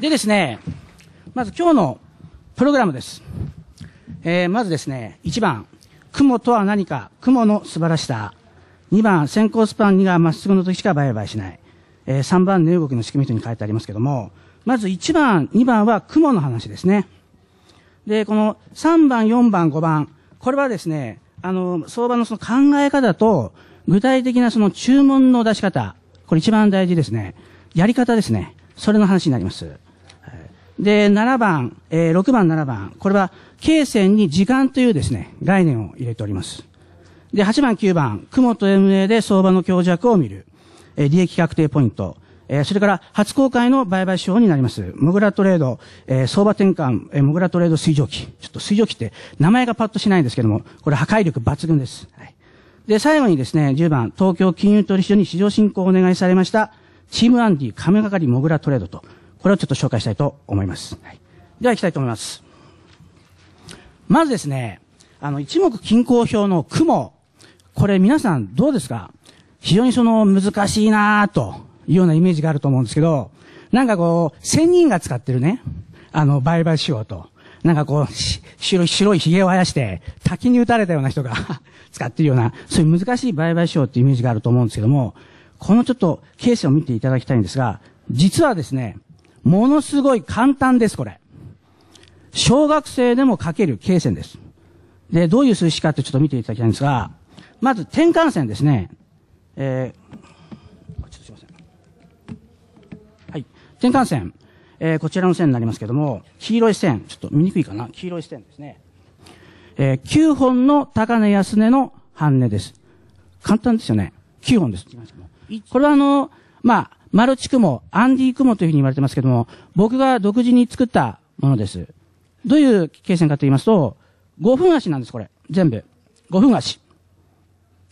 でですね、まず今日のプログラムです。えー、まずですね、1番、雲とは何か、雲の素晴らしさ。2番、先行スパン2がまっすぐの時しか売買しない。えー、3番、値動きの仕組みとに書いてありますけども、まず1番、2番は雲の話ですね。で、この3番、4番、5番、これはですね、あの、相場のその考え方と、具体的なその注文の出し方、これ一番大事ですね。やり方ですね。それの話になります。で、7番、えー、6番、7番、これは、経線に時間というですね、概念を入れております。で、8番、9番、雲と MA で相場の強弱を見る。えー、利益確定ポイント。えー、それから初公開の売買手法になります。モグラトレード、えー、相場転換、えー、モグラトレード水蒸気。ちょっと水蒸気って名前がパッとしないんですけども、これ破壊力抜群です。はい、で、最後にですね、10番、東京金融取引所に市場進行をお願いされました、チームアンディ亀係モグラトレードと、これをちょっと紹介したいと思います。はい、では行きたいと思います。まずですね、あの、一目均衡表の雲。これ皆さんどうですか？非常にその難しいなぁというようなイメージがあると思うんですけど、なんかこう、千人が使ってるね、あの、売買しようと。なんかこう、白い、白い髭を生やして、滝に打たれたような人が 使ってるような、そういう難しい売買しようっていうイメージがあると思うんですけども、このちょっとケースを見ていただきたいんですが、実はですね、ものすごい簡単です、これ。小学生でも書ける経線です。で、どういう数式かってちょっと見ていただきたいんですが、まず転換線ですね。えー、ちょっとすいません。はい。転換線。えー、こちらの線になりますけども、黄色い線。ちょっと見にくいかな？黄色い線ですね。えー、9本の高値安値の半値です。簡単ですよね。9本です。これはあの、まあ、マルチ雲、アンディ雲というふうに言われてますけども、僕が独自に作ったものです。どういう経線かと言いますと、5分足なんです、これ。全部。5分足。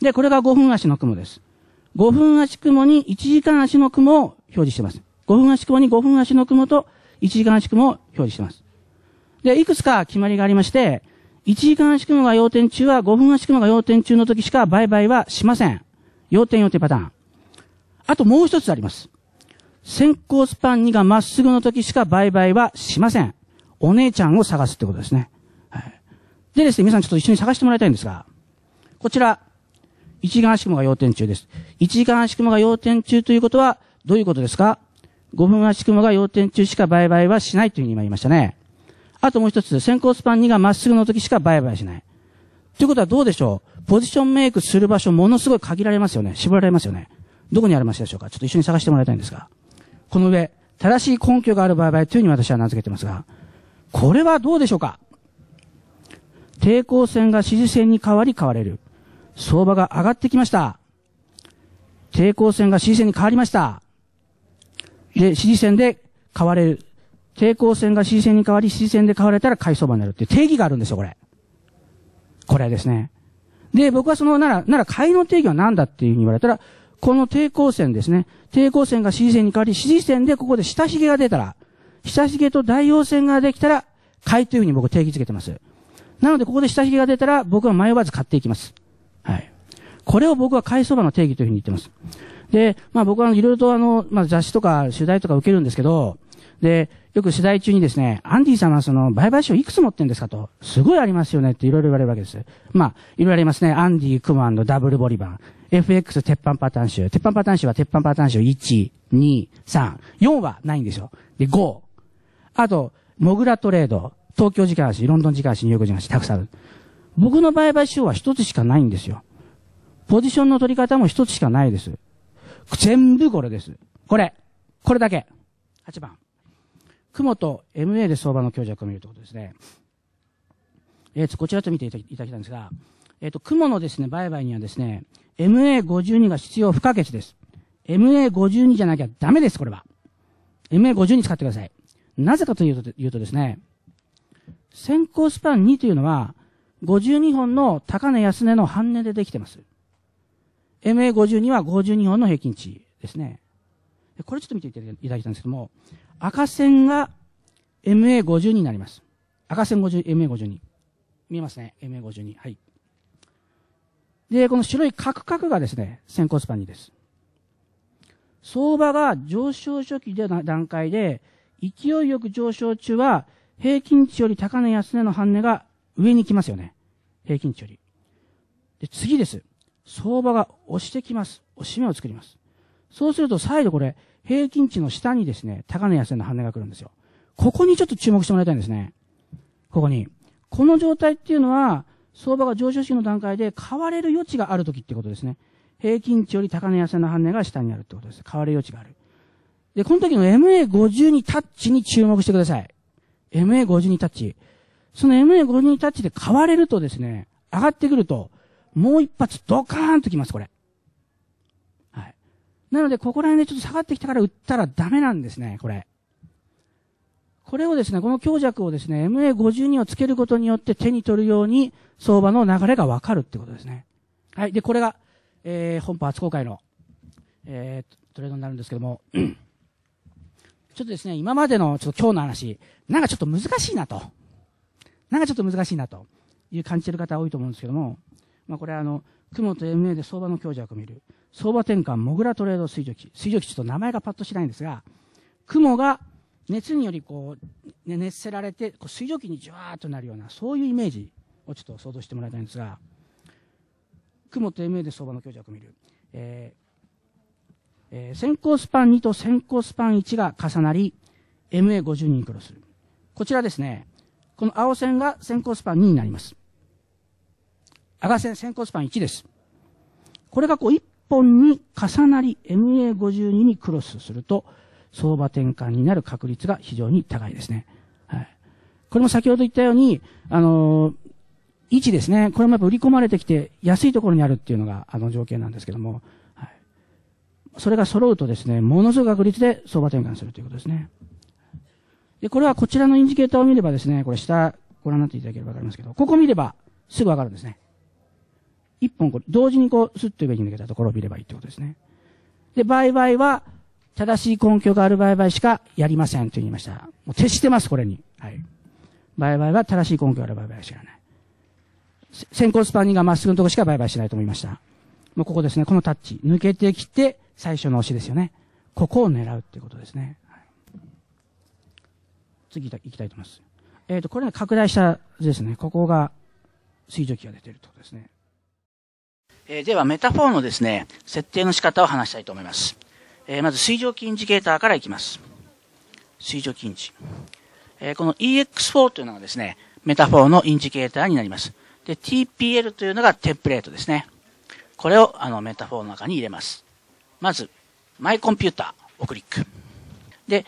で、これが5分足の雲です。5分足雲に1時間足の雲を表示しています。5分足雲に5分足の雲と1時間足雲を表示しています。で、いくつか決まりがありまして、1時間足雲が要点中は5分足雲が要点中の時しか売買はしません。要点要点パターン。あともう一つあります。先行スパン2がまっすぐの時しか売買はしません。お姉ちゃんを探すってことですね。はい。でですね、皆さんちょっと一緒に探してもらいたいんですが、こちら、一時間足雲が要点中です。一時間足雲が要点中ということは、どういうことですか ?5 分足雲が要点中しか売買はしないというふうに今言いましたね。あともう一つ、先行スパン2がまっすぐの時しか売買しない。ということはどうでしょう？ポジションメイクする場所ものすごい限られますよね。絞られますよね。どこにありますでしょうか？ちょっと一緒に探してもらいたいんですが。この上、正しい根拠がある売買というふうに私は名付けてますが、これはどうでしょうか？抵抗線が支持線に変わり変われる。相場が上がってきました。抵抗線が支持線に変わりました。で、支持線で変われる。抵抗線が支持線に変わり、支持線で変われたら買い相場になるっていう定義があるんですよ、これ。これですね。で、僕はその、なら、なら買いの定義は何だっていうふうに言われたら、この抵抗線ですね。抵抗線が支持線に変わり、支持線でここで下髭が出たら、下髭と大陽線ができたら、買いというふうに僕定義づけてます。なので、ここで下髭が出たら、僕は迷わず買っていきます。はい。これを僕は買い相場の定義というふうに言ってます。で、まあ僕はいろいろとあの、まあ雑誌とか取材とか受けるんですけど、で、よく取材中にですね、アンディさんはその、売買賞いくつ持ってんですかと、すごいありますよねっていろいろ言われるわけです。まあ、いろいろありますね。アンディ、クマンド、ダブルボリバン、FX、鉄板パターン集。鉄板パターン集は鉄板パターン集1、2、3、4はないんですよ。で、5。あと、モグラトレード、東京時間足、ロンドン時間足、ニューヨーク時間足、たくさんある。僕の売買手法は一つしかないんですよ。ポジションの取り方も一つしかないです。全部これです。これ。これだけ。8番。雲と MA で相場の強弱を見るということですね。えっ、ー、こちらと見ていただきたいんですが、えっ、ー、と、雲のですね、売買にはですね、MA52 が必要不可欠です。MA52 じゃなきゃダメです、これは。MA52 使ってください。なぜかというというとですね、先行スパン2というのは、52本の高値安値の半値でできてます。MA52 は52本の平均値ですね。これちょっと見ていただきたいんですけども、赤線が MA50 になります。赤線50、MA52。見えますね。MA52。はい。で、この白いカクカクがですね、先行スパン2です。相場が上昇初期での段階で、勢いよく上昇中は、平均値より高値安値の半値が上に来ますよね。平均値より。で、次です。相場が押してきます。押し目を作ります。そうすると再度これ、平均値の下にですね、高値安値の半値が来るんですよ。ここにちょっと注目してもらいたいんですね。ここに。この状態っていうのは、相場が上昇式の段階で買われる余地があるときってことですね。平均値より高値安値の半値が下にあるってことです。買われる余地がある。で、この時の MA52 タッチに注目してください。MA52 タッチ。その MA52 タッチで買われるとですね、上がってくると、もう一発ドカーンときます、これ。はい。なので、ここら辺でちょっと下がってきたから売ったらダメなんですね、これ。これをですね、この強弱をですね、MA52 をつけることによって手に取るように相場の流れがわかるってことですね。はい。で、これが、えー、本邦初公開の、えー、トレードになるんですけども、ちょっとですね、今までのちょっと今日の話、なんかちょっと難しいなと。なんかちょっと難しいなという感じてる方多いと思うんですけども、まあこれあの、雲と MA で相場の強弱を見る。相場転換、モグラトレード水蒸気。水蒸気ちょっと名前がパッとしないんですが、雲が熱によりこう、ね、熱せられて、こう水蒸気にじわーっとなるような、そういうイメージをちょっと想像してもらいたいんですが、雲と MA で相場の強弱を見る。えーえー、先行スパン2と先行スパン1が重なり、MA50 にクロスする。こちらですね、この青線が先行スパン2になります。赤線先行スパン1です。これがこう1本に重なり MA52 にクロスすると、相場転換になる確率が非常に高いですね。はい。これも先ほど言ったように、あのー、位置ですね。これもやっぱ売り込まれてきて安いところにあるっていうのがあの条件なんですけども、はい。それが揃うとですね、ものすごい確率で相場転換するということですね。で、これはこちらのインジケーターを見ればですね、これ下ご覧になっていただければわかりますけど、ここ見ればすぐわかるんですね。一本これ、同時にこう、スッと上に抜けたところを見ればいいってことですね。で、売買は、正しい根拠がある売買しかやりませんと言いました。もう徹してます、これに。はい。売買は正しい根拠がある売買しかない。先行スパンニンがまっすぐのとこしか売買しないと思いました。もうここですね、このタッチ。抜けてきて、最初の押しですよね。ここを狙うっていうことですね。はい、次行きたいと思います。えっ、ー、と、これね、拡大したですね。ここが水蒸気が出てるってことですね。えー、では、メタフォーのですね、設定の仕方を話したいと思います。えー、まず、水蒸気インジケーターからいきます。水蒸気インジ。えー、この EX4 というのがですね、メタフォーのインジケーターになります。で、TPL というのがテンプレートですね。これをあのメタフォーの中に入れます。まず、マイコンピューターをクリック。で、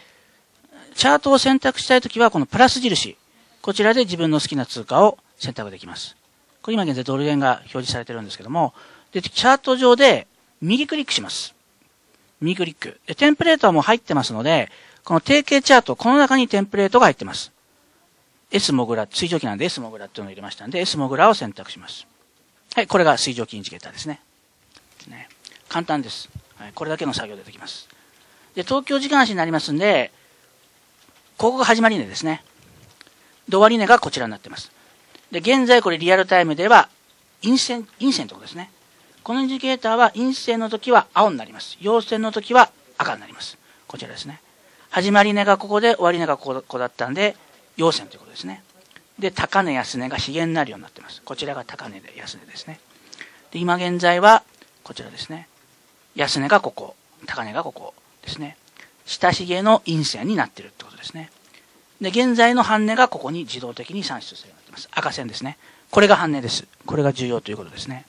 チャートを選択したいときは、このプラス印。こちらで自分の好きな通貨を選択できます。これ今現在ドル円が表示されてるんですけども、で、チャート上で右クリックします。右クリック。で、テンプレートはもう入ってますので、この定型チャート、この中にテンプレートが入ってます。S モグラ、水蒸気なんで S モグラっていうのを入れましたんで、S モグラを選択します。はい、これが水蒸気インジケーターですね。ね簡単です。はい、これだけの作業でできます。で、東京時間足になりますんで、ここが始まり値ですね。で、終わり値がこちらになってます。で、現在これリアルタイムでは、陰線、陰線ってことですね。このインジケーターは陰線の時は青になります。陽線の時は赤になります。こちらですね。始まり値がここで、終わり値がここだったんで、陽線ということですね。で、高値安値が資源になるようになってます。こちらが高値で安値ですね。で、今現在は、こちらですね。安値がここ、高値がここですね。下髭の陰線になってるってことですね。で、現在の半値がここに自動的に算出するようになってます。赤線ですね。これが半値です。これが重要ということですね。